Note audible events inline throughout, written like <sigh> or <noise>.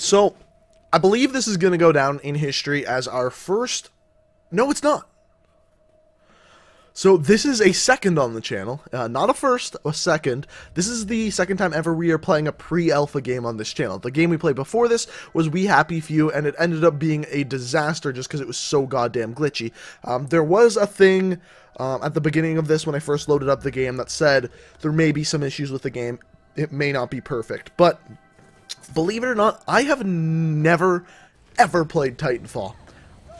So, I believe this is going to go down in history as our first... No, it's not. So this is a second on the channel, uh, not a first, a second. This is the second time ever we are playing a pre-alpha game on this channel. The game we played before this was We Happy Few, and it ended up being a disaster just because it was so goddamn glitchy. Um, there was a thing um, at the beginning of this when I first loaded up the game that said there may be some issues with the game. It may not be perfect, but believe it or not, I have never, ever played Titanfall.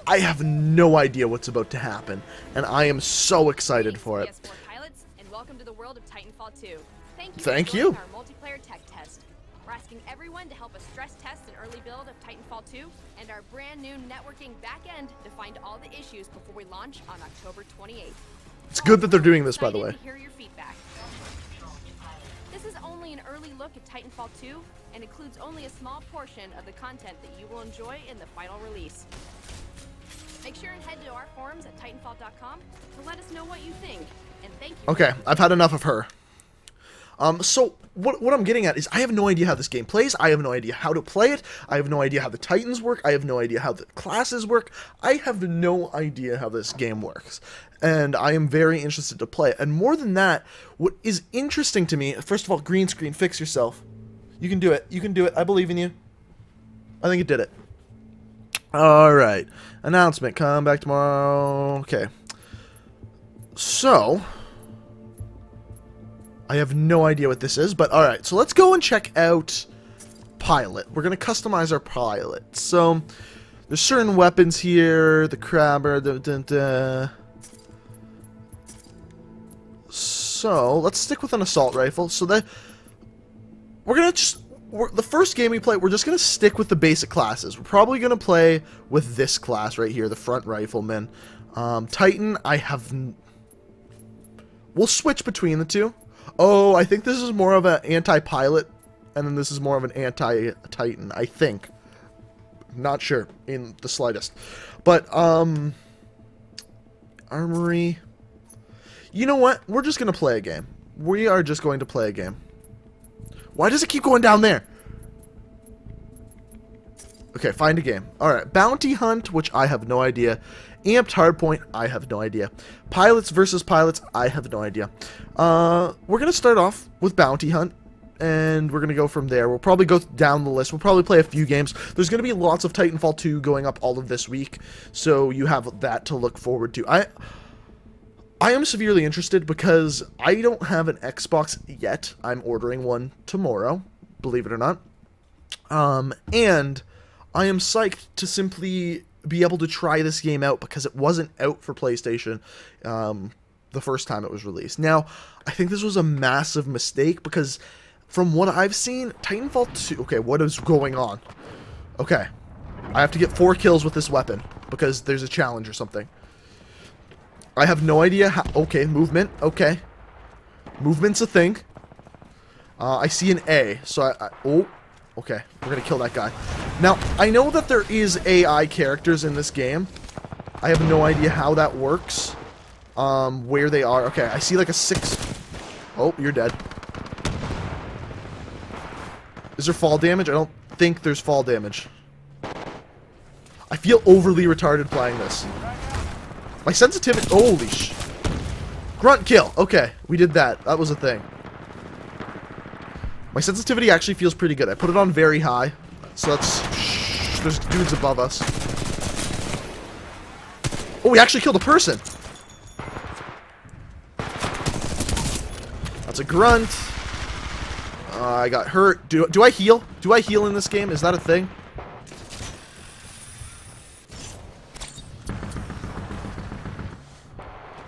I have no idea what's about to happen, and I am so excited for it. Pilots, and welcome to the world of Titanfall 2. Thank you Thank you. our multiplayer tech test. We're asking everyone to help us stress test an early build of Titanfall 2 and our brand new networking backend to find all the issues before we launch on October 28th. It's good that they're doing this, by the way. This is only an early look at Titanfall 2 and includes only a small portion of the content that you will enjoy in the final release. Make sure and head to our forums at titanfall.com to let us know what you think. And thank you. Okay, I've had enough of her. Um, so what, what I'm getting at is I have no idea how this game plays. I have no idea how to play it. I have no idea how the Titans work. I have no idea how the classes work. I have no idea how this game works. And I am very interested to play it. And more than that, what is interesting to me, first of all, green screen, fix yourself. You can do it. You can do it. I believe in you. I think it did it. Alright. Announcement. Come back tomorrow. Okay. So... I have no idea what this is, but alright. So let's go and check out Pilot. We're going to customize our Pilot. So, there's certain weapons here. The Kraber. Da, da, da. So, let's stick with an Assault Rifle. So that... We're going to just the first game we play, we're just going to stick with the basic classes. We're probably going to play with this class right here, the front rifleman. Um, Titan, I have... We'll switch between the two. Oh, I think this is more of an anti-pilot, and then this is more of an anti-Titan, I think. Not sure, in the slightest. But, um... Armory... You know what? We're just going to play a game. We are just going to play a game. Why does it keep going down there? Okay, find a game. Alright, Bounty Hunt, which I have no idea. Amped Hardpoint, I have no idea. Pilots versus Pilots, I have no idea. Uh, we're going to start off with Bounty Hunt, and we're going to go from there. We'll probably go down the list. We'll probably play a few games. There's going to be lots of Titanfall 2 going up all of this week, so you have that to look forward to. I... I am severely interested because I don't have an Xbox yet. I'm ordering one tomorrow, believe it or not. Um, and I am psyched to simply be able to try this game out because it wasn't out for PlayStation um, the first time it was released. Now, I think this was a massive mistake because from what I've seen, Titanfall 2... Okay, what is going on? Okay. I have to get four kills with this weapon because there's a challenge or something. I have no idea how... Okay, movement. Okay. Movement's a thing. Uh, I see an A, so I, I... Oh, okay. We're gonna kill that guy. Now, I know that there is AI characters in this game. I have no idea how that works. Um, where they are. Okay, I see like a six... Oh, you're dead. Is there fall damage? I don't think there's fall damage. I feel overly retarded playing this. My sensitivity... Holy sh... Grunt kill. Okay, we did that. That was a thing. My sensitivity actually feels pretty good. I put it on very high. So that's... There's dudes above us. Oh, we actually killed a person. That's a grunt. Uh, I got hurt. Do, do I heal? Do I heal in this game? Is that a thing?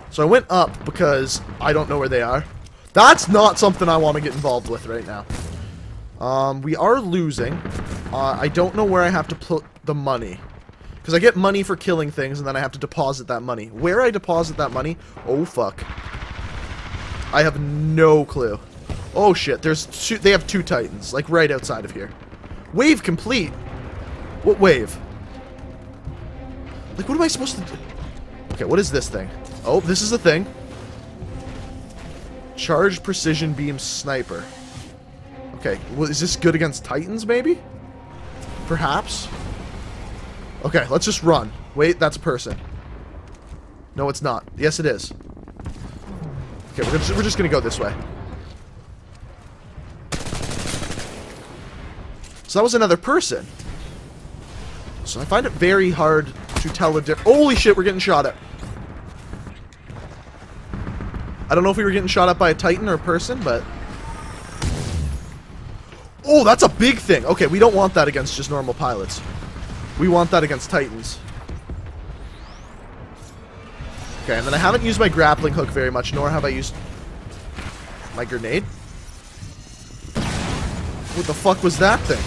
So I went up because I don't know where they are. That's not something I want to get involved with right now. Um, we are losing. Uh, I don't know where I have to put the money. Because I get money for killing things, and then I have to deposit that money. Where I deposit that money? Oh, fuck. I have no clue. Oh, shit. There's two, They have two titans, like, right outside of here. Wave complete. What wave? Like, what am I supposed to do? Okay, what is this thing? Oh, this is the thing. Charged Precision Beam Sniper. Okay, well, is this good against Titans, maybe? Perhaps? Okay, let's just run. Wait, that's a person. No, it's not. Yes, it is. Okay, we're just, we're just gonna go this way. So that was another person. So I find it very hard to tell a difference. Holy shit, we're getting shot at. I don't know if we were getting shot at by a titan or a person, but... Oh, that's a big thing. Okay, we don't want that against just normal pilots. We want that against titans. Okay, and then I haven't used my grappling hook very much, nor have I used my grenade. What the fuck was that thing?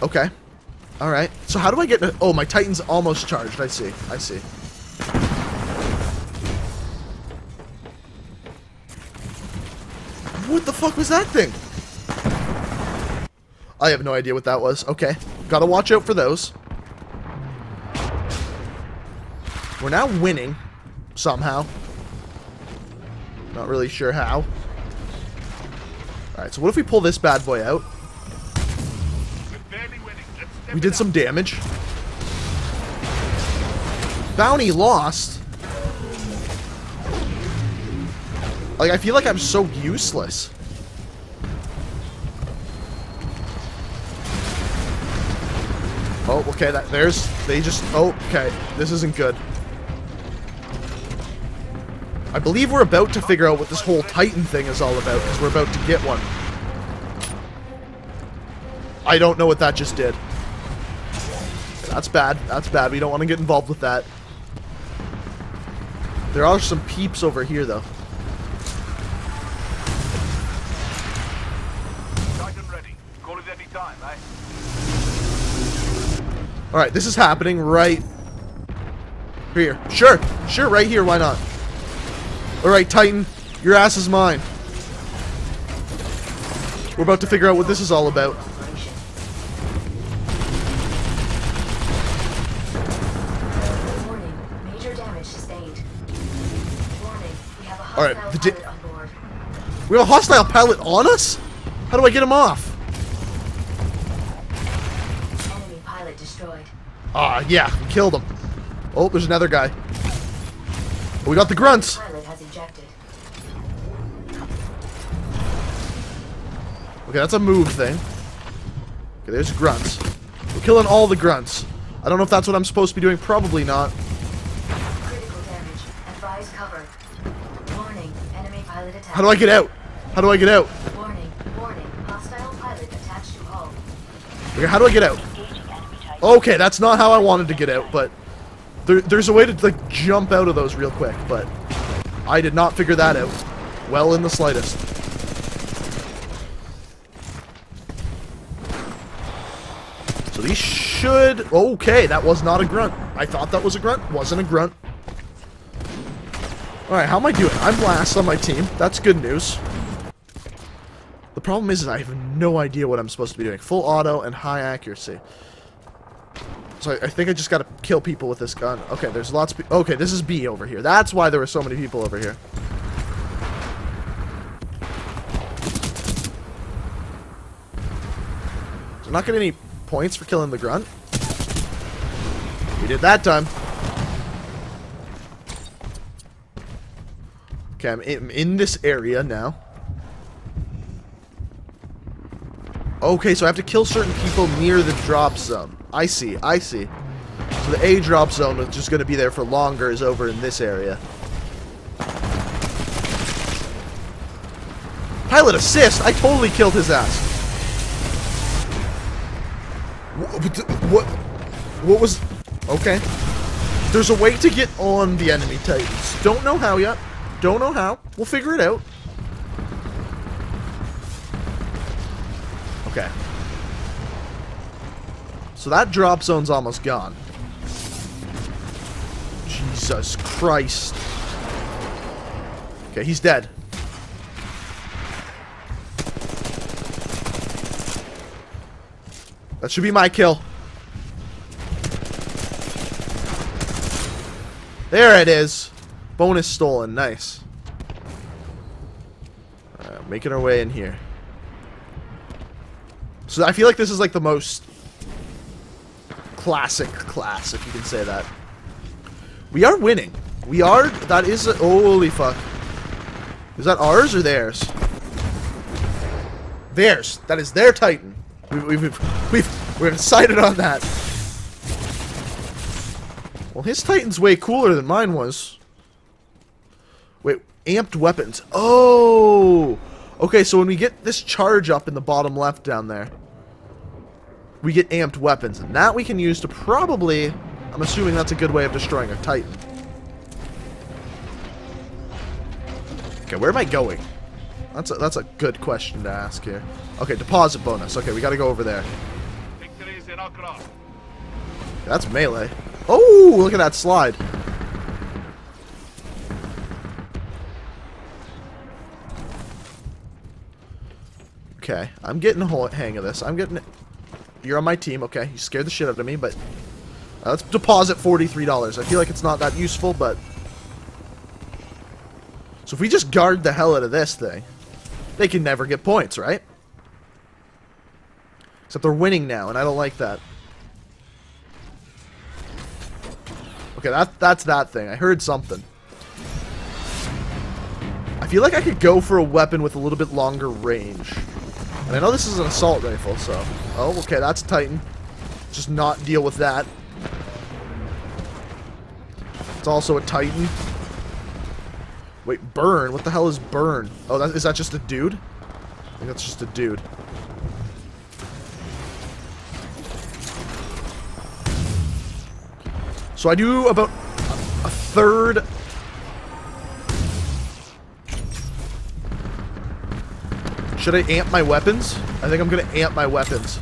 Okay. Alright. So how do I get... Oh, my Titan's almost charged. I see. I see. What the fuck was that thing? I have no idea what that was. Okay. Gotta watch out for those. We're now winning. Somehow. Not really sure how. Alright, so what if we pull this bad boy out? We did some damage. Bounty lost. Like, I feel like I'm so useless. Oh, okay, that there's they just oh, okay. This isn't good. I believe we're about to figure out what this whole Titan thing is all about, because we're about to get one. I don't know what that just did. That's bad. That's bad. We don't want to get involved with that. There are some peeps over here, though. Alright, this is happening right here. Sure. Sure, right here. Why not? Alright, Titan. Your ass is mine. We're about to figure out what this is all about. Alright, we have a hostile pilot on us? How do I get him off? Enemy pilot Ah, yeah, we killed him. Oh, there's another guy. Oh, we got the grunts. Pilot has ejected. Okay, that's a move thing. Okay, there's grunts. We're killing all the grunts. I don't know if that's what I'm supposed to be doing. Probably not. Critical damage. Advise cover. Warning. Enemy pilot attack. How do I get out? How do I get out? Warning. Warning. Hostile pilot attached to hull. Okay, how do I get out? Okay, that's not how I wanted to get out, but there, there's a way to like jump out of those real quick, but I did not figure that out. Well in the slightest. So these should... Okay, that was not a grunt. I thought that was a grunt. Wasn't a grunt. Alright, how am I doing? I'm last on my team. That's good news. The problem is, is I have no idea what I'm supposed to be doing. Full auto and high accuracy. So I, I think I just gotta kill people with this gun. Okay, there's lots of Okay, this is B over here. That's why there were so many people over here. So I'm not getting any points for killing the grunt. We did that time. Okay, I'm in, I'm in this area now. Okay, so I have to kill certain people near the drop zone. I see, I see. So the A drop zone is just going to be there for longer is over in this area. Pilot assist? I totally killed his ass. What? What, what was... Okay. There's a way to get on the enemy titans. Don't know how yet. Don't know how. We'll figure it out. Okay. So that drop zone's almost gone. Jesus Christ. Okay, he's dead. That should be my kill. There it is. Bonus stolen. Nice. Making our way in here. So I feel like this is like the most classic class, if you can say that. We are winning. We are. That is. A, holy fuck. Is that ours or theirs? Theirs. That is their Titan. We've we've we've we've decided on that. Well, his Titan's way cooler than mine was. Wait, amped weapons. Oh. Okay, so when we get this charge up in the bottom left down there, we get amped weapons, and that we can use to probably, I'm assuming that's a good way of destroying a Titan. Okay, where am I going? That's a, that's a good question to ask here. Okay, deposit bonus. Okay, we gotta go over there. That's melee. Oh, look at that slide. Okay, I'm getting a hang of this. I'm getting. You're on my team, okay. You scared the shit out of me, but... Uh, let's deposit $43. I feel like it's not that useful, but... So if we just guard the hell out of this thing, they can never get points, right? Except they're winning now, and I don't like that. Okay, that, that's that thing. I heard something. I feel like I could go for a weapon with a little bit longer range. And I know this is an assault rifle, so... Oh, okay, that's Titan. Just not deal with that. It's also a Titan. Wait, burn? What the hell is burn? Oh, that, is that just a dude? I think that's just a dude. So I do about a third Should I amp my weapons? I think I'm gonna amp my weapons.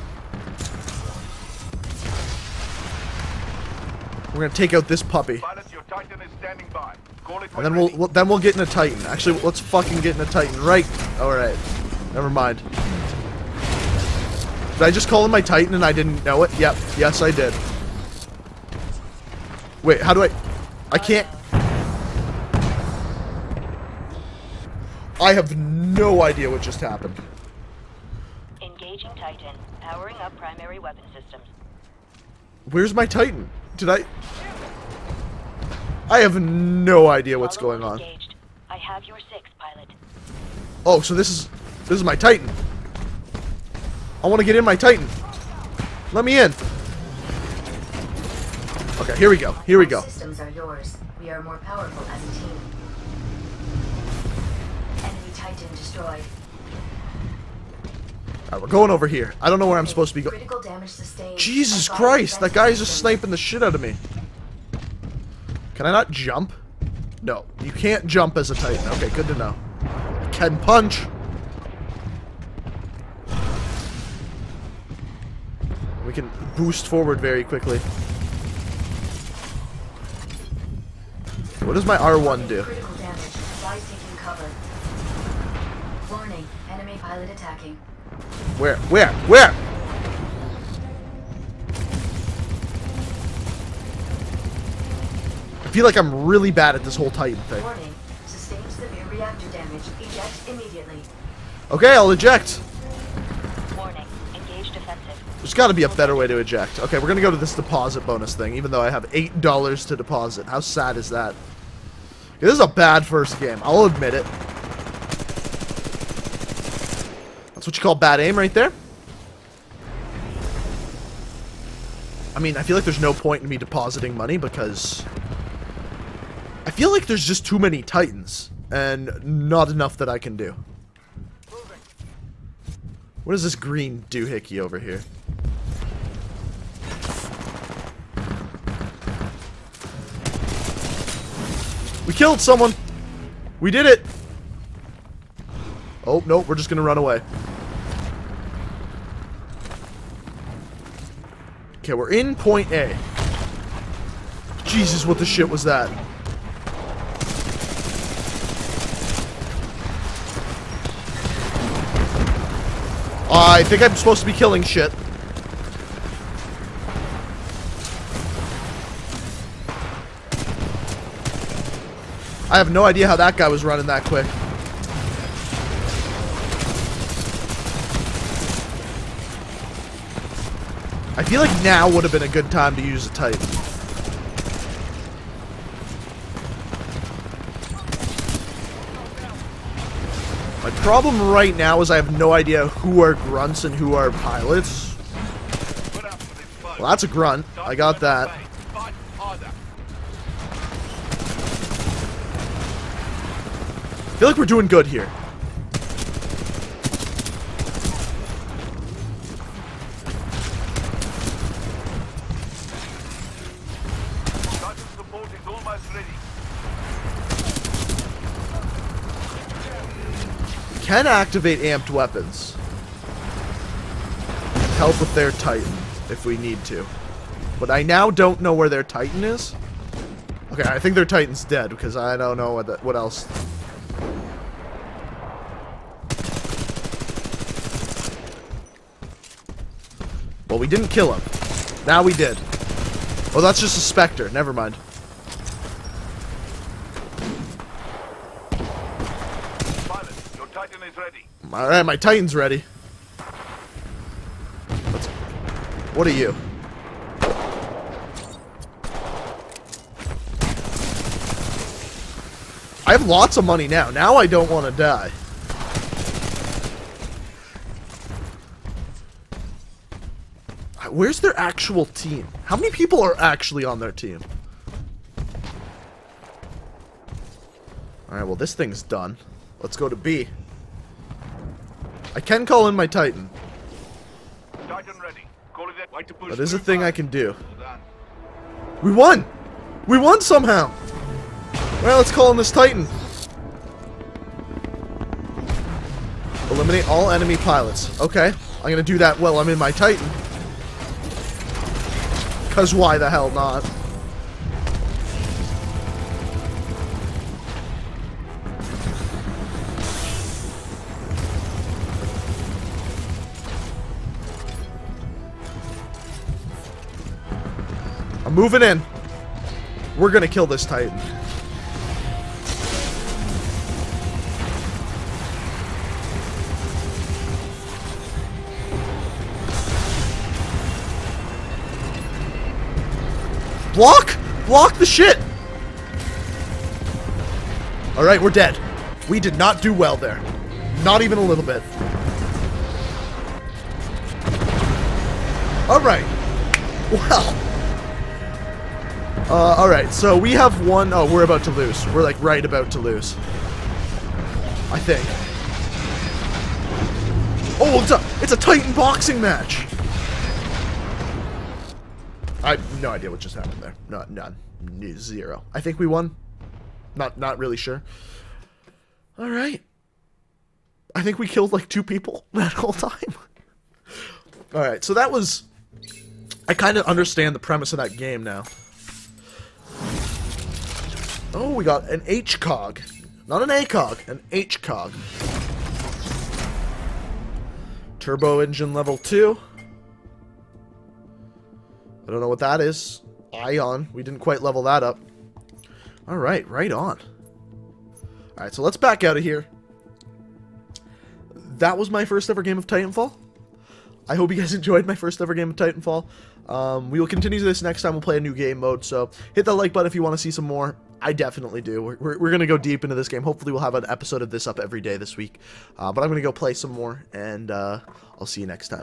We're gonna take out this puppy. Pilot, your Titan is standing by. Call it And then we'll, we'll then we'll get in a Titan. Actually, let's fucking get in a Titan. Right. Alright. Never mind. Did I just call him my Titan and I didn't know it? Yep. Yes, I did. Wait, how do I... I can't... I have no idea what just happened. Engaging Titan. Powering up primary weapon systems. Where's my Titan? Did I... I have no idea what's going on. Engaged. I have your six, pilot. Oh, so this is... This is my Titan. I want to get in my Titan. Let me in. Okay, here we go. Here we go. Systems are yours. We are more powerful as a team. Destroyed. Alright, we're going over here. I don't know where I'm supposed to be going. Critical damage sustained. Jesus Christ, that guy's just sniping the shit out of me. Can I not jump? No, you can't jump as a Titan. Okay, good to know. I can punch. We can boost forward very quickly. What does my R1 do? Pilot attacking. Where? Where? Where? I feel like I'm really bad at this whole Titan thing. Warning. Sustained severe reactor damage. Eject immediately. Okay, I'll eject. Warning. Engage defensive. There's got to be a better way to eject. Okay, we're going to go to this deposit bonus thing, even though I have $8 to deposit. How sad is that? This is a bad first game. I'll admit it. That's what you call bad aim right there. I mean, I feel like there's no point in me depositing money because... I feel like there's just too many Titans and not enough that I can do. What is this green doohickey over here? We killed someone! We did it! Oh, no, we're just gonna run away. Okay, we're in point A. Jesus, what the shit was that? Uh, I think I'm supposed to be killing shit. I have no idea how that guy was running that quick. I feel like now would have been a good time to use a Titan. My problem right now is I have no idea who are grunts and who are pilots. Well, that's a grunt. I got that. I feel like we're doing good here. Titan support is almost ready. Can activate amped weapons. Help with their Titan, if we need to. But I now don't know where their Titan is. Okay, I think their Titan's dead, because I don't know what, the, what else. Well, we didn't kill him. Now we did. Oh, that's just a Spectre. Never mind. Pilot, your Titan is ready. Alright, my Titan's ready. Let's, what are you? I have lots of money now. Now I don't want to die. Uh, Where's their actual team? How many people are actually on their team? Alright, well this thing's done. Let's go to B. I can call in my Titan. Titan ready. That. Wait to push That is a thing I can do. We won! We won somehow! Well, let's call in this Titan. Eliminate all enemy pilots. Okay, I'm gonna do that while I'm in my Titan. Cause why the hell not? I'm moving in. We're gonna kill this Titan. Block! Block the shit! Alright, we're dead. We did not do well there. Not even a little bit. Alright. Well. Uh, alright, so we have one oh we're about to lose. We're like right about to lose. I think. Oh, it's a, it's a Titan boxing match! I have no idea what just happened there. Not none. Zero. I think we won. Not not really sure. Alright. I think we killed like two people <laughs> that whole time. Alright, so that was I kind of understand the premise of that game now. Oh, we got an H-Cog. Not an A-Cog, an H-Cog. Turbo engine level 2. I don't know what that is. Ion. We didn't quite level that up. Alright, right on. Alright, so let's back out of here. That was my first ever game of Titanfall. I hope you guys <laughs> enjoyed my first ever game of Titanfall. Um, we will continue this next time. We'll play a new game mode, so hit that like button if you want to see some more. I definitely do. We're, we're, we're going to go deep into this game. Hopefully we'll have an episode of this up every day this week. Uh, but I'm going to go play some more, and uh, I'll see you next time.